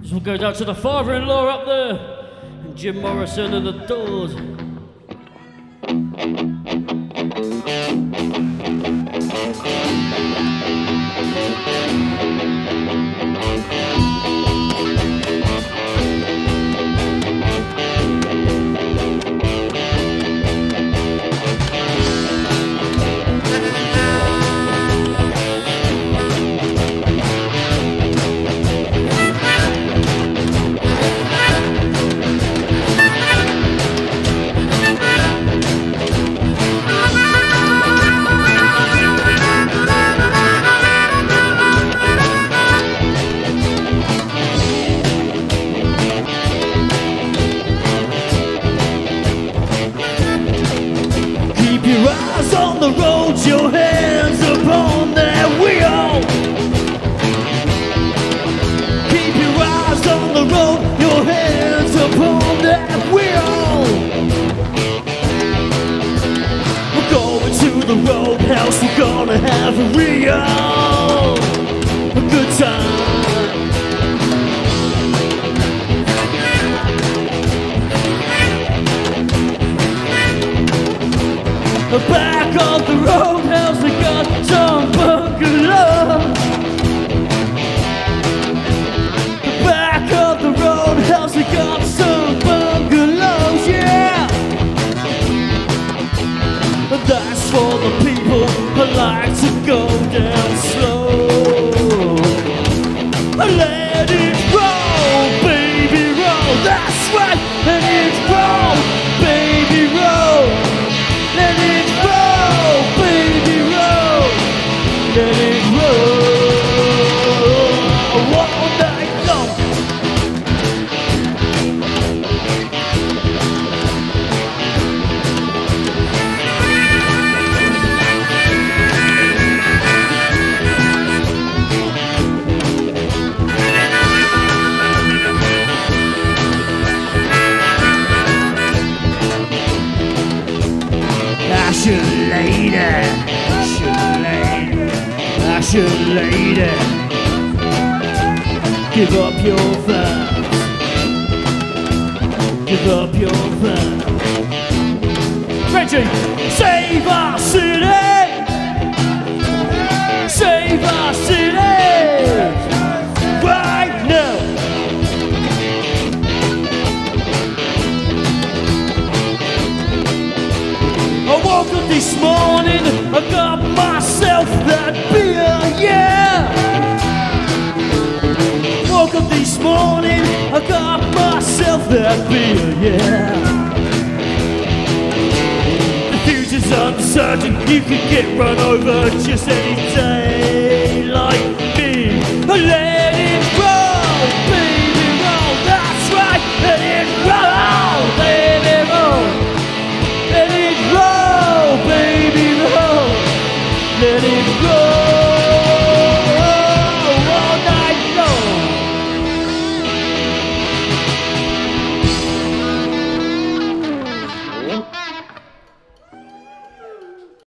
This one goes out to the father-in-law up there, and Jim Morrison and the Doors. Keep the roadhouse, we're gonna have a real good time. Back of the roadhouse, that's for the people who like to go down slow. Let it roll, baby, roll. That's right, let it roll, baby, roll. Let it roll, baby, roll. Let it roll lady, ashen lady, ashen lady. Give up your fight. Give up your fight. Reggie, save our city! Save our city! This morning, I got myself that beer, yeah. Woke up this morning, I got myself that beer, yeah. The future's uncertain, you could get run over just any day let it go.